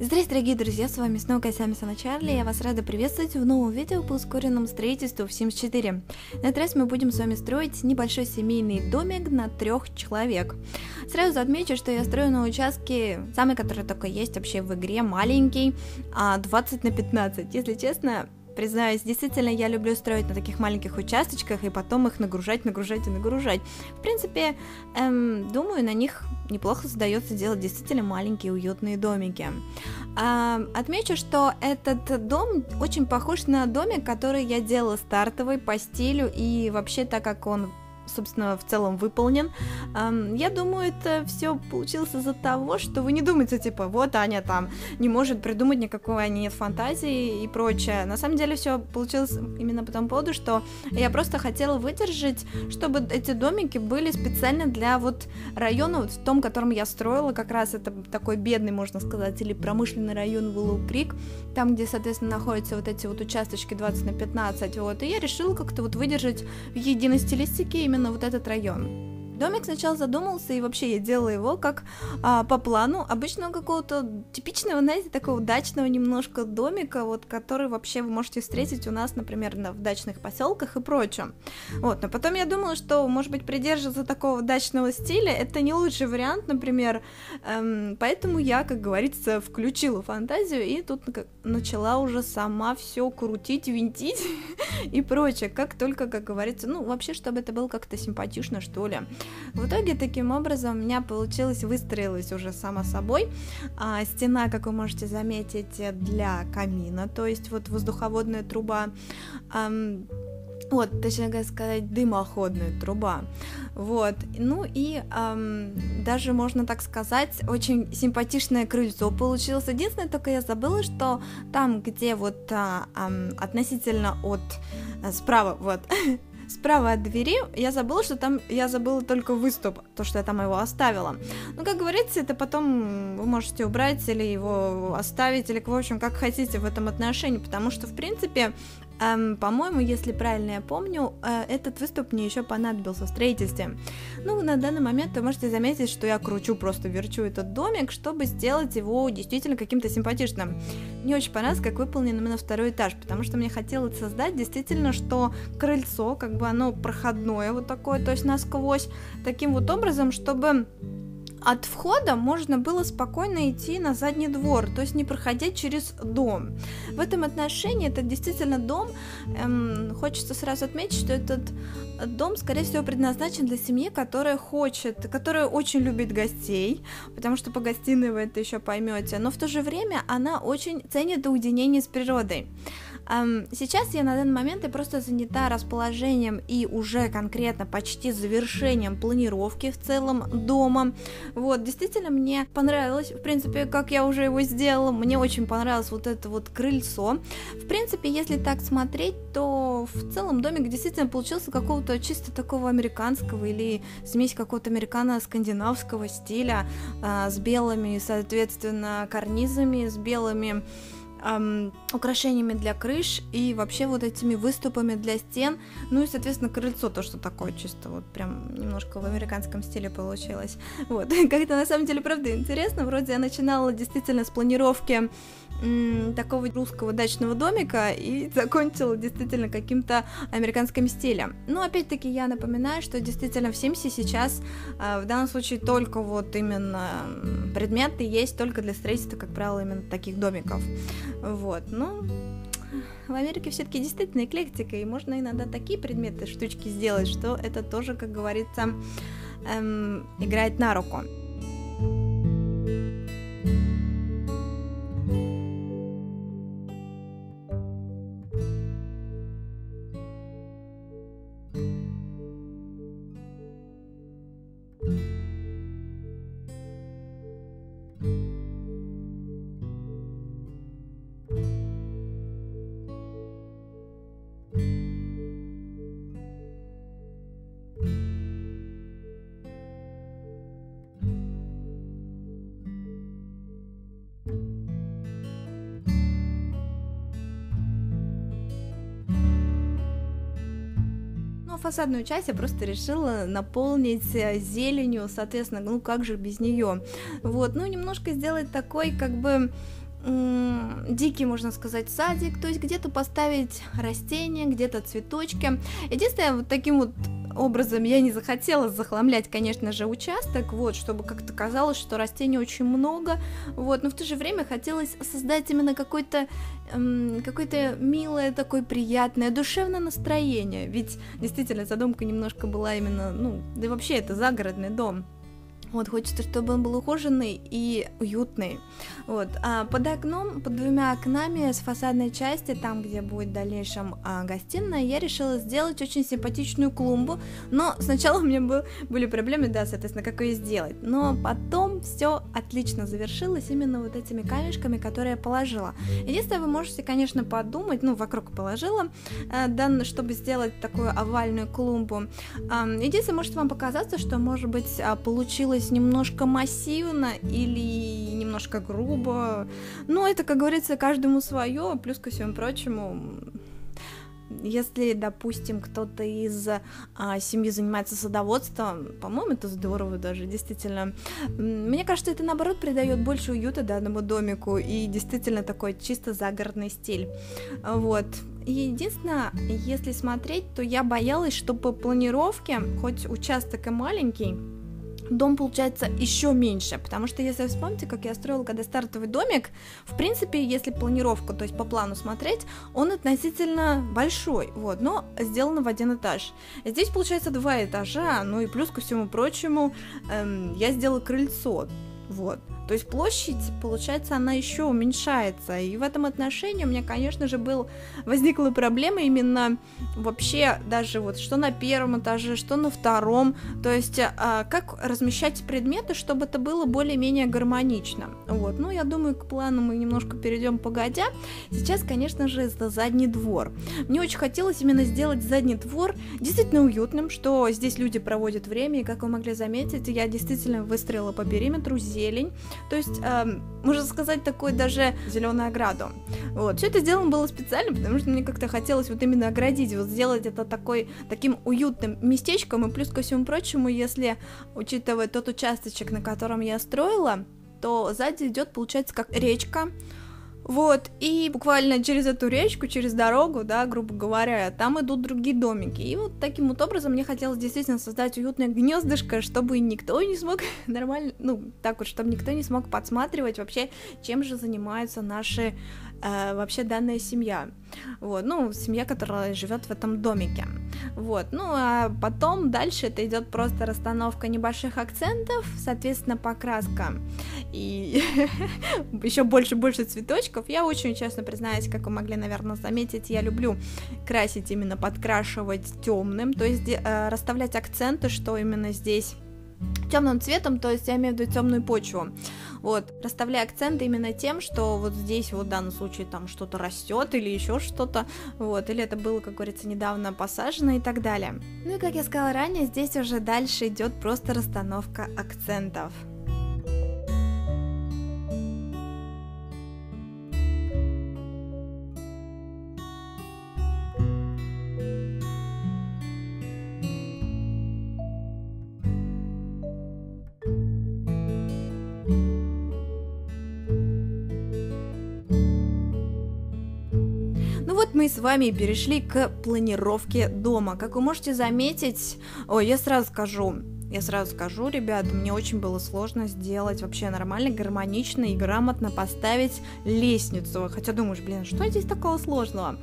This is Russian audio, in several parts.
Здравствуйте, дорогие друзья, с вами снова Косями Сана Чарли, я вас рада приветствовать в новом видео по ускоренному строительству в Sims 4. На этот раз мы будем с вами строить небольшой семейный домик на трех человек. Сразу отмечу, что я строю на участке, самый, который только есть вообще в игре, маленький, 20 а на 15. Если честно, признаюсь, действительно я люблю строить на таких маленьких участочках и потом их нагружать, нагружать и нагружать. В принципе, эм, думаю, на них неплохо задается делать действительно маленькие уютные домики. А, отмечу, что этот дом очень похож на домик, который я делала стартовый по стилю и вообще так как он собственно, в целом выполнен. Я думаю, это все получилось из-за того, что вы не думаете, типа, вот Аня там не может придумать никакой, а нет фантазии и прочее. На самом деле все получилось именно по тому поводу, что я просто хотела выдержать, чтобы эти домики были специально для вот района, вот в том, котором я строила, как раз это такой бедный, можно сказать, или промышленный район Willow Creek, там, где, соответственно, находятся вот эти вот участочки 20 на 15, вот, и я решила как-то вот выдержать в единой стилистике именно именно вот этот район. Домик сначала задумался, и вообще я делала его как а, по плану обычного какого-то типичного, знаете, такого удачного немножко домика, вот, который вообще вы можете встретить у нас, например, на, в дачных поселках и прочем. Вот, но потом я думала, что, может быть, придерживаться такого дачного стиля это не лучший вариант, например, эм, поэтому я, как говорится, включила фантазию и тут начала уже сама все крутить, винтить и прочее, как только, как говорится, ну, вообще, чтобы это было как-то симпатично, что ли. В итоге таким образом у меня получилось, выстроилась уже само собой а, стена, как вы можете заметить, для камина, то есть вот воздуховодная труба. А, вот, точнее сказать, дымоходная труба. Вот. Ну и эм, даже можно так сказать, очень симпатичное крыльцо получилось. Единственное, только я забыла, что там, где вот э, э, относительно от э, справа, вот, справа от двери я забыла, что там я забыла только выступ, то, что я там его оставила. Ну, как говорится, это потом вы можете убрать или его оставить, или, в общем, как хотите в этом отношении, потому что, в принципе, Эм, по-моему, если правильно я помню, э, этот выступ мне еще понадобился в строительстве. Ну, на данный момент вы можете заметить, что я кручу, просто верчу этот домик, чтобы сделать его действительно каким-то симпатичным. Мне очень понравилось, как выполнен именно второй этаж, потому что мне хотелось создать действительно, что крыльцо, как бы оно проходное вот такое, то есть насквозь, таким вот образом, чтобы от входа можно было спокойно идти на задний двор, то есть не проходя через дом. В этом отношении это действительно дом. Эм, хочется сразу отметить, что этот дом, скорее всего, предназначен для семьи, которая хочет, которая очень любит гостей, потому что по гостиной вы это еще поймете, но в то же время она очень ценит уединение с природой. Сейчас я на данный момент я просто занята расположением и уже конкретно почти завершением планировки в целом дома. Вот, действительно, мне понравилось, в принципе, как я уже его сделала, мне очень понравилось вот это вот крыльцо. В принципе, если так смотреть, то в целом домик действительно получился какого-то чисто такого американского или смесь какого-то американо-скандинавского стиля а, с белыми, соответственно, карнизами, с белыми эм, украшениями для крыш и вообще вот этими выступами для стен. Ну и, соответственно, крыльцо, то, что такое чисто вот прям немножко в американском стиле получилось. Вот, как-то на самом деле, правда, интересно. Вроде я начинала действительно с планировки такого русского дачного домика и закончила действительно каким-то американским стилем. Но опять-таки я напоминаю, что действительно в Симсе сейчас э, в данном случае только вот именно предметы есть только для строительства, как правило, именно таких домиков. Вот, ну, в Америке все-таки действительно эклектика, и можно иногда такие предметы, штучки сделать, что это тоже, как говорится, эм, играет на руку. Фасадную часть я просто решила наполнить э, зеленью, соответственно, ну как же без нее. Вот, ну немножко сделать такой, как бы дикий, можно сказать, садик, то есть где-то поставить растения, где-то цветочки. Единственное, вот таким вот образом я не захотела захламлять, конечно же, участок, вот, чтобы как-то казалось, что растений очень много, вот, но в то же время хотелось создать именно какой-то эм, какое-то милое, такое приятное, душевное настроение, ведь действительно задумка немножко была именно, ну, да и вообще это загородный дом, вот, хочется, чтобы он был ухоженный и уютный. Вот, а под окном, под двумя окнами с фасадной части, там, где будет в дальнейшем а, гостиная, я решила сделать очень симпатичную клумбу, но сначала у меня был, были проблемы, да, соответственно, как ее сделать, но потом все отлично завершилось именно вот этими камешками, которые я положила. Единственное, вы можете, конечно, подумать, ну, вокруг положила, э, да, чтобы сделать такую овальную клумбу. Э, единственное, может вам показаться, что, может быть, а, получилось получилось немножко массивно или немножко грубо. Но это, как говорится, каждому свое, плюс ко всему прочему, если, допустим, кто-то из а, семьи занимается садоводством, по-моему, это здорово даже, действительно. Мне кажется, это наоборот придает больше уюта данному домику и действительно такой чисто загородный стиль. Вот. Единственное, если смотреть, то я боялась, что по планировке, хоть участок и маленький, дом получается еще меньше, потому что если вспомните, как я строила когда стартовый домик, в принципе, если планировку, то есть по плану смотреть, он относительно большой, вот, но сделано в один этаж. Здесь получается два этажа, ну и плюс ко всему прочему, эм, я сделала крыльцо, вот. То есть площадь, получается, она еще уменьшается. И в этом отношении у меня, конечно же, был, возникла проблема именно вообще даже вот что на первом этаже, что на втором. То есть а, как размещать предметы, чтобы это было более-менее гармонично. Вот. Ну, я думаю, к плану мы немножко перейдем погодя. Сейчас, конечно же, это задний двор. Мне очень хотелось именно сделать задний двор действительно уютным, что здесь люди проводят время, и как вы могли заметить, я действительно выстроила по периметру зелень, то есть, эм, можно сказать, такой даже зеленую ограду. Вот. Все это сделано было специально, потому что мне как-то хотелось вот именно оградить, вот сделать это такой, таким уютным местечком, и плюс ко всему прочему, если, учитывая тот участочек, на котором я строила, то сзади идет, получается, как речка, вот, и буквально через эту речку, через дорогу, да, грубо говоря, там идут другие домики. И вот таким вот образом мне хотелось действительно создать уютное гнездышко, чтобы никто не смог нормально, ну, так вот, чтобы никто не смог подсматривать вообще, чем же занимаются наши э, вообще данная семья. Вот, ну, семья, которая живет в этом домике. Вот, ну, а потом дальше это идет просто расстановка небольших акцентов, соответственно, покраска и еще больше-больше цветочков. Я очень честно признаюсь, как вы могли, наверное, заметить, я люблю красить именно подкрашивать темным, то есть э, расставлять акценты, что именно здесь темным цветом, то есть я имею в виду темную почву. Вот, расставляя акценты именно тем, что вот здесь вот в данном случае там что-то растет или еще что-то, вот, или это было, как говорится, недавно посажено и так далее. Ну и как я сказала ранее, здесь уже дальше идет просто расстановка акцентов. Мы с вами перешли к планировке дома. Как вы можете заметить, ой, я сразу скажу, я сразу скажу, ребят, мне очень было сложно сделать вообще нормально, гармонично и грамотно поставить лестницу. Хотя думаешь, блин, что здесь такого сложного?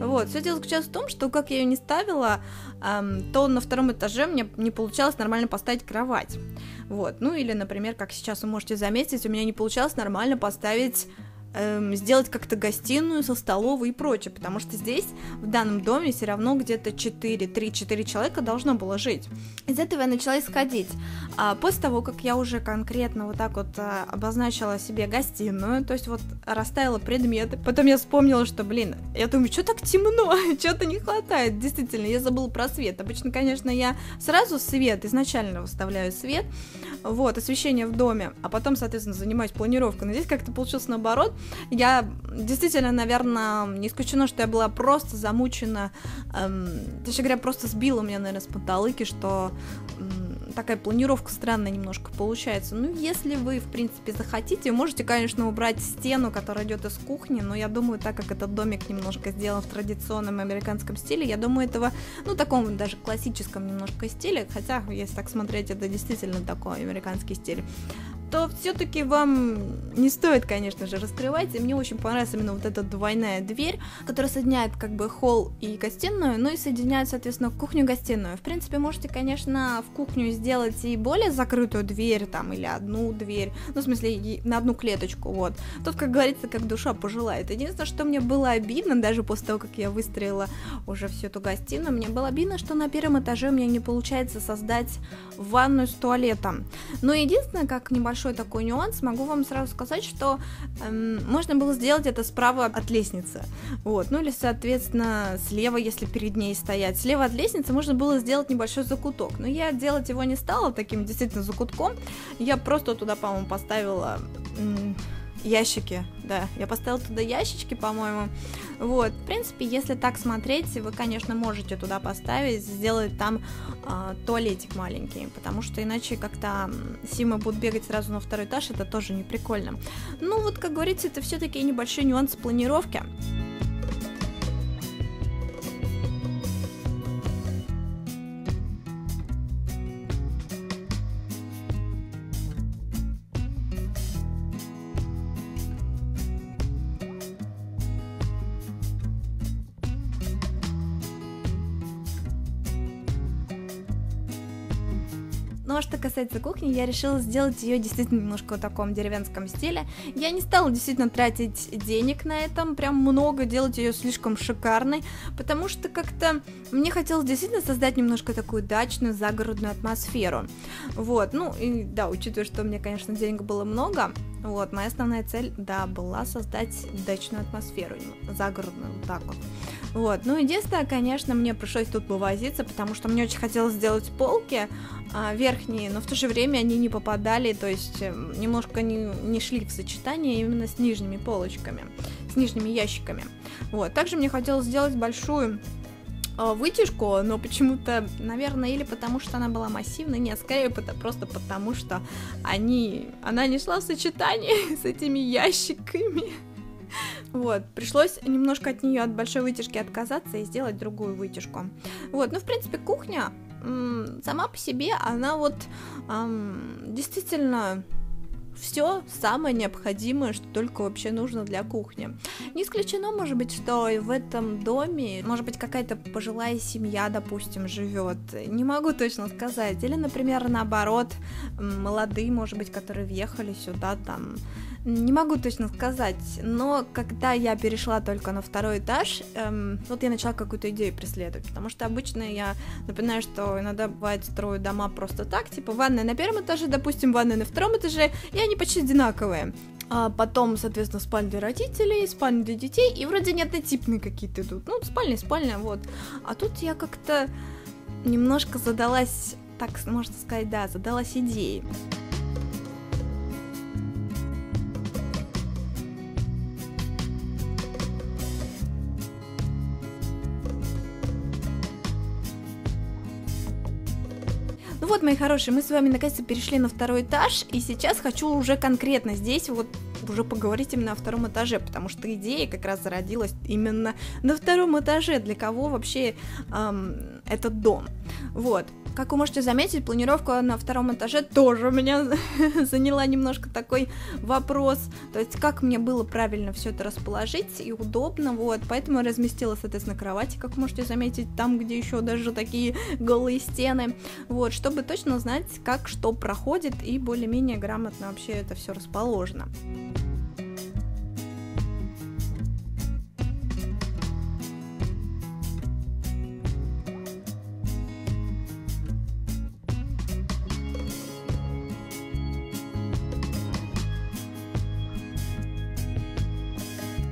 Вот, все дело заключается в том, что как я ее не ставила, эм, то на втором этаже мне не получалось нормально поставить кровать. Вот, ну или, например, как сейчас вы можете заметить, у меня не получалось нормально поставить эм, сделать как-то гостиную со столовой и прочее, потому что здесь, в данном доме, все равно где-то 4, 3-4 человека должно было жить. Из этого я начала исходить. А после того, как я уже конкретно вот так вот а, обозначила себе гостиную, то есть вот расставила предметы, потом я вспомнила, что, блин, я думаю, что так темно, что-то не хватает, действительно, я забыла про свет. Обычно, конечно, я сразу свет, изначально выставляю свет, вот, освещение в доме, а потом, соответственно, занимаюсь планировкой, но здесь как-то получилось наоборот, я действительно, наверное, не исключено, что я была просто замучена, эм, точнее говоря, просто сбила меня, наверное, с панталыки, что эм, такая планировка странная немножко получается. Ну, если вы, в принципе, захотите, можете, конечно, убрать стену, которая идет из кухни, но я думаю, так как этот домик немножко сделан в традиционном американском стиле, я думаю, этого, ну, таком даже классическом немножко стиле, хотя, если так смотреть, это действительно такой американский стиль, то все-таки вам не стоит, конечно же, раскрывать. И мне очень понравилась именно вот эта двойная дверь, которая соединяет как бы холл и гостиную, ну и соединяет, соответственно, кухню-гостиную. В принципе, можете, конечно, в кухню сделать и более закрытую дверь там, или одну дверь, ну, в смысле, на одну клеточку, вот. Тут, как говорится, как душа пожелает. Единственное, что мне было обидно, даже после того, как я выстроила уже всю эту гостиную, мне было обидно, что на первом этаже у меня не получается создать ванную с туалетом. Но единственное, как небольшой небольшой такой нюанс, могу вам сразу сказать, что эм, можно было сделать это справа от лестницы. Вот, ну или, соответственно, слева, если перед ней стоять. Слева от лестницы можно было сделать небольшой закуток. Но я делать его не стала таким действительно закутком. Я просто туда, по-моему, поставила ящики, да, я поставила туда ящички, по-моему, вот, в принципе, если так смотреть, вы, конечно, можете туда поставить, сделать там э, туалетик маленький, потому что иначе как-то Сима будут бегать сразу на второй этаж, это тоже не прикольно. Ну, вот, как говорится, это все-таки небольшие нюансы планировки. Ну а что касается кухни, я решила сделать ее действительно немножко в таком деревенском стиле. Я не стала действительно тратить денег на этом, прям много, делать ее слишком шикарной, потому что как-то мне хотелось действительно создать немножко такую дачную, загородную атмосферу. Вот, ну и да, учитывая, что у меня, конечно, денег было много, вот, моя основная цель, да, была создать дачную атмосферу, загородную, вот так вот. Вот, ну единственное, конечно, мне пришлось тут повозиться, потому что мне очень хотелось сделать полки а, верхние, но в то же время они не попадали, то есть эм, немножко не, не шли в сочетание именно с нижними полочками, с нижними ящиками. Вот, также мне хотелось сделать большую вытяжку, но почему-то, наверное, или потому что она была массивной, нет, скорее просто потому что они, она не шла в сочетании с этими ящиками. Вот, пришлось немножко от нее, от большой вытяжки отказаться и сделать другую вытяжку. Вот, ну, в принципе, кухня сама по себе, она вот эм, действительно все самое необходимое, что только вообще нужно для кухни. Не исключено, может быть, что и в этом доме, может быть, какая-то пожилая семья, допустим, живет. Не могу точно сказать. Или, например, наоборот, молодые, может быть, которые въехали сюда там не могу точно сказать, но когда я перешла только на второй этаж, эм, вот я начала какую-то идею преследовать, потому что обычно я напоминаю, что иногда бывает строю дома просто так, типа ванная на первом этаже, допустим, ванная на втором этаже, и они почти одинаковые. А потом, соответственно, спальня для родителей, спальня для детей, и вроде не однотипные какие-то идут. Ну, спальня, спальня, вот. А тут я как-то немножко задалась, так можно сказать, да, задалась идеей. Вот, мои хорошие, мы с вами наконец-то перешли на второй этаж, и сейчас хочу уже конкретно здесь вот уже поговорить именно о втором этаже, потому что идея как раз зародилась именно на втором этаже, для кого вообще эм, этот дом. Вот. Как вы можете заметить, планировка на втором этаже тоже у меня заняла немножко такой вопрос. То есть, как мне было правильно все это расположить и удобно, вот. Поэтому я разместила, соответственно, кровати, как вы можете заметить, там, где еще даже такие голые стены. Вот, чтобы точно знать, как что проходит и более-менее грамотно вообще это все расположено.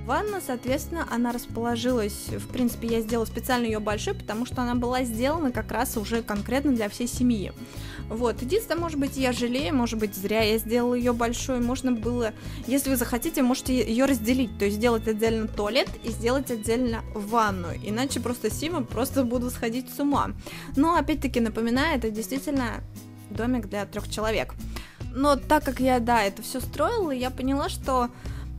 Ванна, соответственно, она расположилась, в принципе, я сделала специально ее большой, потому что она была сделана как раз уже конкретно для всей семьи. Вот, единственное, может быть, я жалею, может быть, зря я сделала ее большой, можно было, если вы захотите, можете ее разделить, то есть сделать отдельно туалет и сделать отдельно ванную, иначе просто Сима просто буду сходить с ума. Но, опять-таки, напоминаю, это действительно домик для трех человек. Но так как я, да, это все строила, я поняла, что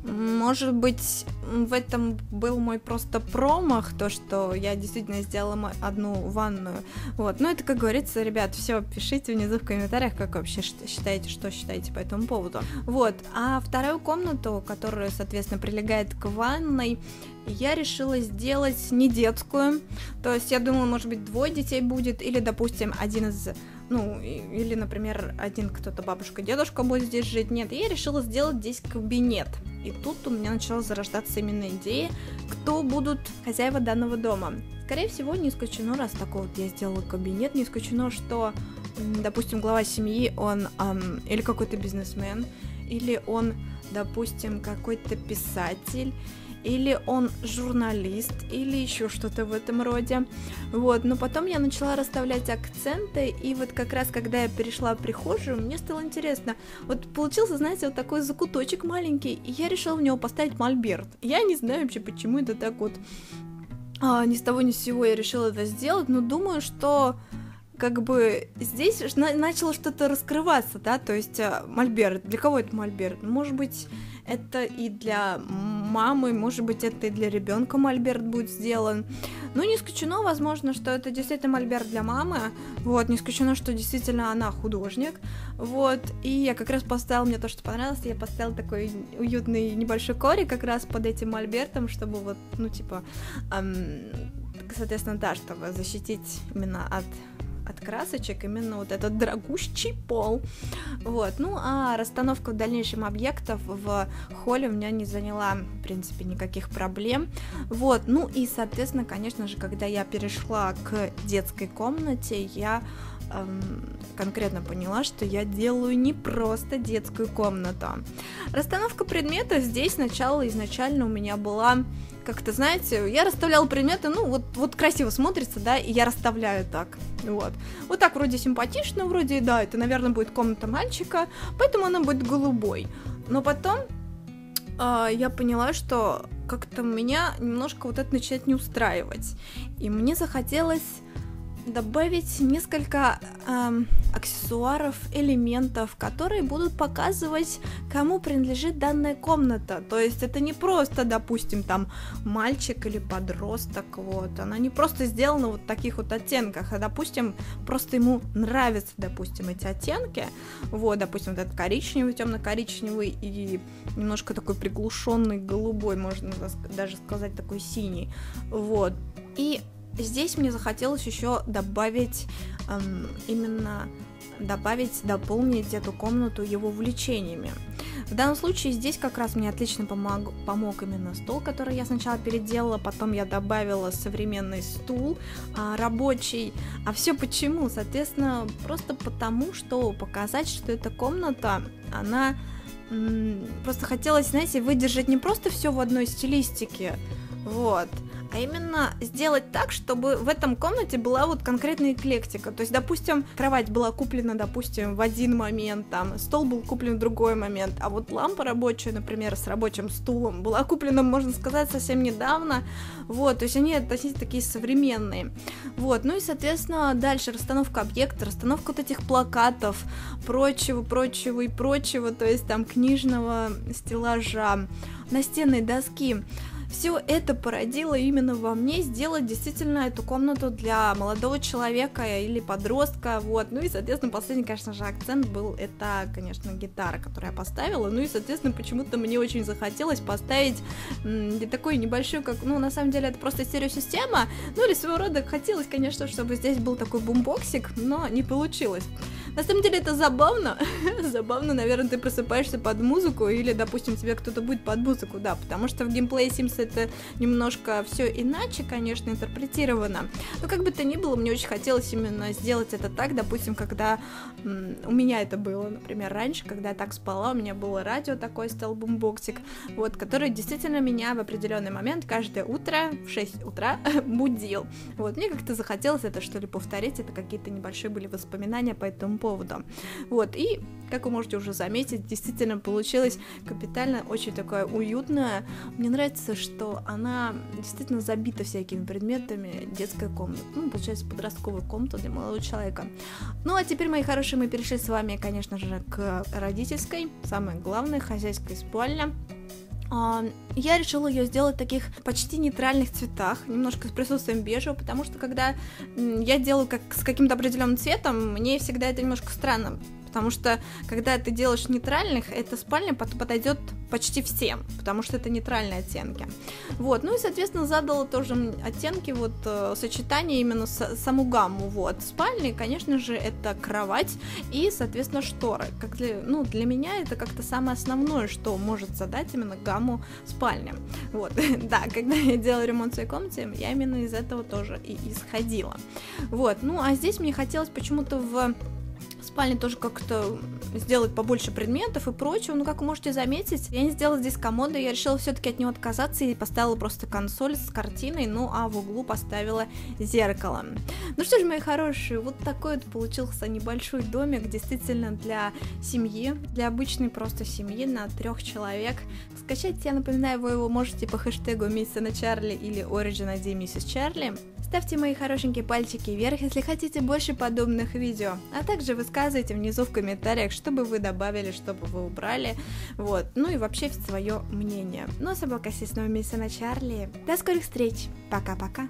может быть, в этом был мой просто промах, то, что я действительно сделала одну ванную. Вот. Но это, как говорится, ребят, все, пишите внизу в комментариях, как вообще считаете, что считаете по этому поводу. Вот. А вторую комнату, которая, соответственно, прилегает к ванной, я решила сделать не детскую. То есть я думала, может быть, двое детей будет, или, допустим, один из ну, или, например, один кто-то, бабушка, дедушка будет здесь жить. Нет, я решила сделать здесь кабинет. И тут у меня начала зарождаться именно идея, кто будут хозяева данного дома. Скорее всего, не исключено, раз такой вот я сделала кабинет, не исключено, что, допустим, глава семьи, он эм, или какой-то бизнесмен, или он, допустим, какой-то писатель, или он журналист, или еще что-то в этом роде. Вот, но потом я начала расставлять акценты, и вот как раз, когда я перешла в прихожую, мне стало интересно. Вот получился, знаете, вот такой закуточек маленький, и я решила в него поставить мольберт. Я не знаю вообще, почему это так вот а, ни с того ни с сего я решила это сделать, но думаю, что как бы здесь начало что-то раскрываться, да, то есть а, мольберт, для кого это мольберт? Может быть, это и для мамы, может быть, это и для ребенка мольберт будет сделан. Ну, не исключено, возможно, что это действительно мольберт для мамы, вот, не исключено, что действительно она художник, вот, и я как раз поставила, мне то, что понравилось, я поставила такой уютный небольшой корик как раз под этим мольбертом, чтобы вот, ну, типа, эм, соответственно, да, чтобы защитить именно от от красочек именно вот этот дорогущий пол. Вот. Ну, а расстановка в дальнейшем объектов в холле у меня не заняла, в принципе, никаких проблем. Вот. Ну и, соответственно, конечно же, когда я перешла к детской комнате, я конкретно поняла, что я делаю не просто детскую комнату. Расстановка предметов здесь сначала изначально у меня была как-то, знаете, я расставляла предметы, ну, вот, вот красиво смотрится, да, и я расставляю так, вот. Вот так вроде симпатично, вроде, да, это, наверное, будет комната мальчика, поэтому она будет голубой. Но потом э, я поняла, что как-то меня немножко вот это начинает не устраивать. И мне захотелось добавить несколько эм, аксессуаров, элементов, которые будут показывать, кому принадлежит данная комната. То есть это не просто, допустим, там мальчик или подросток, вот. Она не просто сделана вот в таких вот оттенках, а, допустим, просто ему нравятся, допустим, эти оттенки. Вот, допустим, вот этот коричневый, темно-коричневый и немножко такой приглушенный голубой, можно даже сказать, такой синий. Вот. И Здесь мне захотелось еще добавить эм, именно добавить, дополнить эту комнату его увлечениями. В данном случае здесь как раз мне отлично помог, помог именно стол, который я сначала переделала, потом я добавила современный стул а, рабочий. А все почему? Соответственно, просто потому, что показать, что эта комната, она м- просто хотелось, знаете, выдержать не просто все в одной стилистике, вот, а именно сделать так, чтобы в этом комнате была вот конкретная эклектика. То есть, допустим, кровать была куплена, допустим, в один момент, там, стол был куплен в другой момент, а вот лампа рабочая, например, с рабочим стулом, была куплена, можно сказать, совсем недавно, вот, то есть они относительно такие современные, вот, ну и, соответственно, дальше расстановка объекта, расстановка вот этих плакатов, прочего, прочего и прочего, то есть там книжного стеллажа, настенной доски, все это породило именно во мне сделать действительно эту комнату для молодого человека или подростка, вот, ну и, соответственно, последний, конечно же, акцент был, это, конечно, гитара, которую я поставила, ну и, соответственно, почему-то мне очень захотелось поставить м, такой небольшой, как, ну, на самом деле, это просто стереосистема, ну или своего рода хотелось, конечно, чтобы здесь был такой бумбоксик, но не получилось. На самом деле это забавно. забавно, наверное, ты просыпаешься под музыку, или, допустим, тебя кто-то будит под музыку, да, потому что в геймплее Sims это немножко все иначе, конечно, интерпретировано. Но как бы то ни было, мне очень хотелось именно сделать это так, допустим, когда у меня это было, например, раньше, когда я так спала, у меня было радио такой, стал бумбоксик, вот, который действительно меня в определенный момент каждое утро в 6 утра будил. Вот, мне как-то захотелось это что ли повторить, это какие-то небольшие были воспоминания по этому поводу. Вот, и как вы можете уже заметить, действительно получилась капитально очень такая уютная. Мне нравится, что она действительно забита всякими предметами. Детская комната, ну, получается, подростковая комната для молодого человека. Ну, а теперь, мои хорошие, мы перешли с вами, конечно же, к родительской, самое главное, хозяйской спальне. А, я решила ее сделать в таких почти нейтральных цветах, немножко с присутствием бежевого, потому что когда я делаю как с каким-то определенным цветом, мне всегда это немножко странно потому что когда ты делаешь нейтральных, эта спальня подойдет почти всем, потому что это нейтральные оттенки. Вот, ну и, соответственно, задала тоже оттенки, вот, э, сочетание именно с, саму гамму, вот. Спальни, конечно же, это кровать и, соответственно, шторы. Как для, ну, для меня это как-то самое основное, что может задать именно гамму спальни. Вот, да, когда я делала ремонт своей комнате, я именно из этого тоже и исходила. Вот, ну, а здесь мне хотелось почему-то в спальне тоже как-то сделать побольше предметов и прочего. Ну, как вы можете заметить, я не сделала здесь комода, я решила все-таки от него отказаться и поставила просто консоль с картиной, ну, а в углу поставила зеркало. Ну что ж, мои хорошие, вот такой вот получился небольшой домик, действительно для семьи, для обычной просто семьи на трех человек. Скачать, я напоминаю, вы его можете по хэштегу Мисса на Чарли или Origin ID Миссис Чарли. Ставьте мои хорошенькие пальчики вверх, если хотите больше подобных видео, а также высказывайте внизу в комментариях, что бы вы добавили, что бы вы убрали, вот, ну и вообще свое мнение. Ну а с собой Кассис Мисса на Чарли. До скорых встреч, пока-пока.